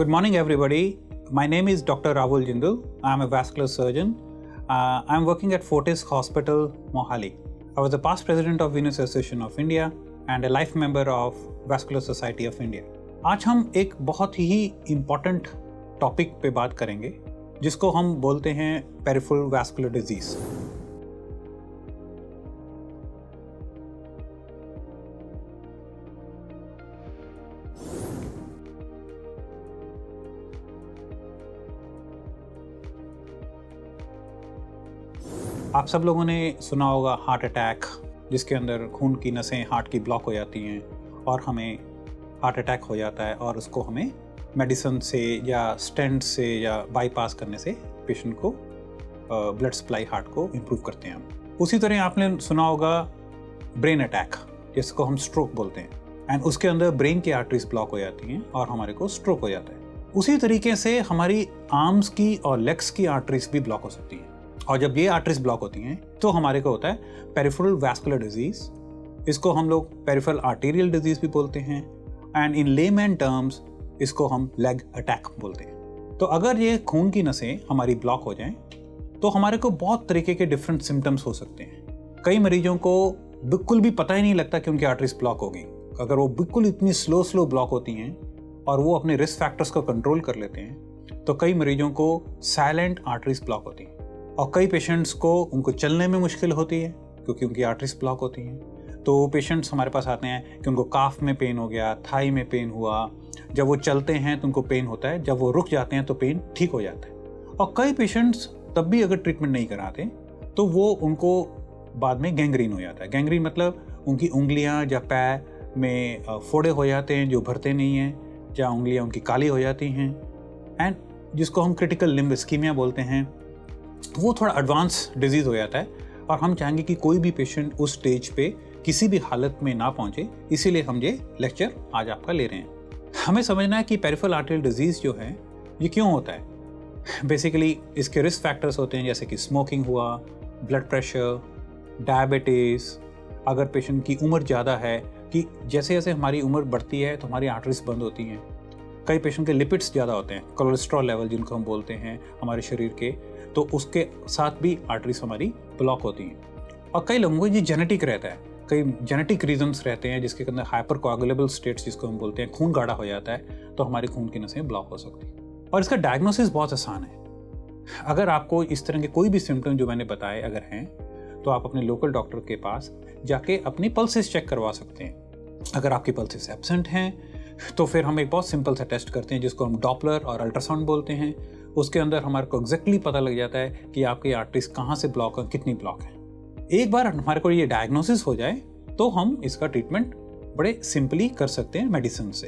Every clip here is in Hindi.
Good morning, everybody. My name is Dr. Rahul Jindal. I'm a vascular surgeon. Uh, I'm working at Fortis Hospital, Mohali. I was the past president of Venous Association of India and a life member of Vascular Society of India. आज हम एक बहुत ही इंपॉर्टेंट टॉपिक पे बात करेंगे जिसको हम बोलते हैं पेरिफेरल वैस्कुलर डिज़ीज़ आप सब लोगों ने सुना होगा हार्ट अटैक, जिसके अंदर खून की नसें हार्ट की ब्लॉक हो जाती हैं और हमें हार्ट अटैक हो जाता है और उसको हमें मेडिसिन से या स्टेंट से या बाईपास करने से पेशेंट को ब्लड सप्लाई हार्ट को इम्प्रूव करते हैं हम। उसी तरह आपने सुना होगा ब्रेन अटैक, जिसको हम स्ट्रोक बोलते हैं एंड उसके अंदर ब्रेन की आर्टरीज ब्लॉक हो जाती हैं और हमारे को स्ट्रोक हो जाता है। उसी तरीके से हमारी आर्म्स की और लेग्स की आर्टरीज भी ब्लॉक हो सकती हैं। और जब ये आर्टरीज ब्लॉक होती हैं तो हमारे को होता है पेरिफेरल वैस्कुलर डिज़ीज़ इसको हम लोग पेरिफेरल आर्टेरियल डिज़ीज़ भी बोलते हैं। एंड इन लेमैन टर्म्स इसको हम लेग अटैक बोलते हैं। तो अगर ये खून की नसें हमारी ब्लॉक हो जाएँ तो हमारे को बहुत तरीके के डिफरेंट सिम्टम्स हो सकते हैं। कई मरीजों को बिल्कुल भी पता ही नहीं लगता कि उनकी आर्टरीज ब्लॉक हो गई अगर वो बिल्कुल इतनी स्लो स्लो ब्लॉक होती हैं और वो अपने रिस्क फैक्टर्स को कंट्रोल कर लेते हैं तो कई मरीजों को साइलेंट आर्टरीज ब्लॉक होती हैं। और कई पेशेंट्स को उनको चलने में मुश्किल होती है, क्योंकि उनकी आर्टरीज ब्लॉक होती हैं। तो पेशेंट्स हमारे पास आते हैं कि उनको काफ में पेन हो गया थाई में पेन हुआ। जब वो चलते हैं तो उनको पेन होता है, जब वो रुक जाते हैं तो पेन ठीक हो जाता है। और कई पेशेंट्स तब भी अगर ट्रीटमेंट नहीं कराते तो वो उनको बाद में गैंग्रीन हो जाता है। गैंग्रीन मतलब उनकी उंगलियाँ या पैर में फोड़े हो जाते हैं, जो भरते नहीं हैं या उंगलियाँ उनकी काली हो जाती हैं। एंड जिसको हम क्रिटिकल लिम्ब स्कीमिया बोलते हैं वो थोड़ा एडवांस डिज़ीज़ हो जाता है और हम चाहेंगे कि कोई भी पेशेंट उस स्टेज पे किसी भी हालत में ना पहुँचे, इसीलिए हम ये लेक्चर आज आपका ले रहे हैं। हमें समझना है कि पेरिफल आर्टरियल डिज़ीज़ जो है, ये क्यों होता है? बेसिकली इसके रिस्क फैक्टर्स होते हैं, जैसे कि स्मोकिंग हुआ ब्लड प्रेशर डायबिटीज़ अगर पेशेंट की उम्र ज़्यादा है, कि जैसे जैसे हमारी उम्र बढ़ती है तो हमारी आर्टरीज बंद होती हैं। कई पेशेंट के लिपिड्स ज़्यादा होते हैं कोलेस्ट्रॉल लेवल जिनको हम बोलते हैं, हमारे शरीर के। तो उसके साथ भी आर्टरीज हमारी ब्लॉक होती हैं। और कई लोगों को ये जेनेटिक रहता है। कई जेनेटिक रीजंस रहते हैं जिसके अंदर हाइपर कोगुलेबल स्टेट्स जिसको हम बोलते हैं, खून गाढ़ा हो जाता है तो हमारे खून की नसें ब्लॉक हो सकती हैं। और इसका डायग्नोसिस बहुत आसान है। अगर आपको इस तरह के कोई भी सिम्टम जो मैंने बताए अगर हैं तो आप अपने लोकल डॉक्टर के पास जाके अपनी पल्सेस चेक करवा सकते हैं। अगर आपकी पल्सेस एबसेंट हैं तो फिर हम एक बहुत सिंपल सा टेस्ट करते हैं जिसको हम डॉपलर और अल्ट्रासाउंड बोलते हैं। उसके अंदर हमारे को एग्जैक्टली पता लग जाता है कि आपकी आर्टरीज कहाँ से ब्लॉक है, कितनी ब्लॉक है। एक बार हमारे को ये डायग्नोसिस हो जाए तो हम इसका ट्रीटमेंट बड़े सिंपली कर सकते हैं मेडिसिन से।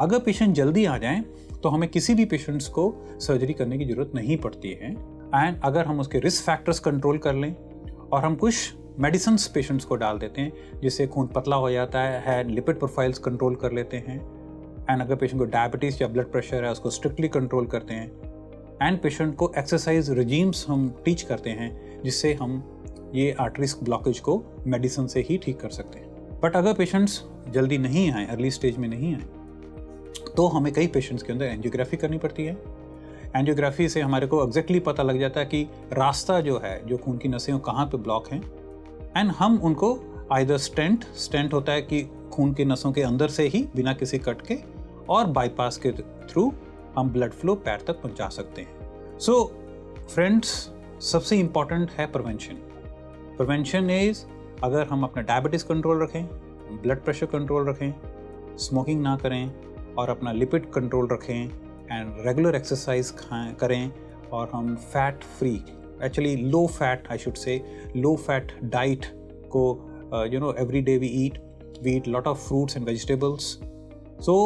अगर पेशेंट जल्दी आ जाए तो हमें किसी भी पेशेंट्स को सर्जरी करने की ज़रूरत नहीं पड़ती है। एंड अगर हम उसके रिस्क फैक्टर्स कंट्रोल कर लें, और हम कुछ मेडिसिन पेशेंट्स को डाल देते हैं, जिससे खून पतला हो जाता है लिपिड प्रोफाइल्स कंट्रोल कर लेते हैं। एंड अगर पेशेंट को डायबिटीज़ या ब्लड प्रेशर है, उसको स्ट्रिक्टली कंट्रोल करते हैं एंड पेशेंट को एक्सरसाइज रजीम्स हम टीच करते हैं, जिससे हम ये आर्टरीज ब्लॉकेज को मेडिसिन से ही ठीक कर सकते हैं। बट अगर पेशेंट्स जल्दी नहीं आए अर्ली स्टेज में नहीं आए तो हमें कई पेशेंट्स के अंदर एंजियोग्राफी करनी पड़ती है। एंजियोग्राफी से हमारे को एग्जैक्टली exactly पता लग जाता है कि रास्ता जो है, जो खून की नसें कहाँ पे ब्लॉक हैं एंड हम उनको आइदर स्टेंट स्टेंट होता है कि खून की नसों के अंदर से ही बिना किसी कट के और बाईपास के थ्रू हम ब्लड फ्लो पैर तक पहुँचा सकते हैं। सो फ्रेंड्स सबसे इंपॉर्टेंट है प्रिवेंशन प्रिवेंशन इज़ अगर हम अपना डायबिटीज़ कंट्रोल रखें ब्लड प्रेशर कंट्रोल रखें स्मोकिंग ना करें और अपना लिपिड कंट्रोल रखें एंड रेगुलर एक्सरसाइज खाएँ, करें और हम fat free actually low fat I should say low fat diet को you know every day we eat we eat lot of fruits and vegetables so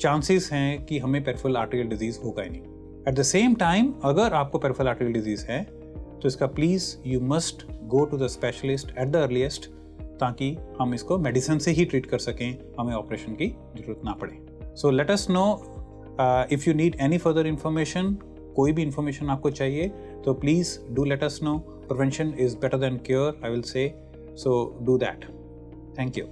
chances हैं कि हमें पेरफल आर्टिकल डिज़ीज़ होगा ही नहीं। एट द सेम टाइम अगर आपको पेरफल आर्टिकल डिज़ीज़ है तो इसका please you must go to the specialist at the earliest ताकि हम इसको मेडिसिन से ही ट्रीट कर सकें, हमें ऑपरेशन की ज़रूरत ना पड़े। So let us know if you need any further information कोई भी इन्फॉर्मेशन आपको चाहिए तो please do let us know prevention is better than cure I will say so do that thank you